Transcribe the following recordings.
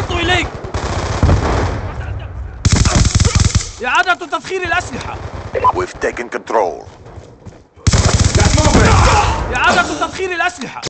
وصلت إليك. إعادة تدخين الأسلحة. We've taken control. إعادة تدخين الأسلحة.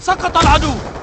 سقط العدو.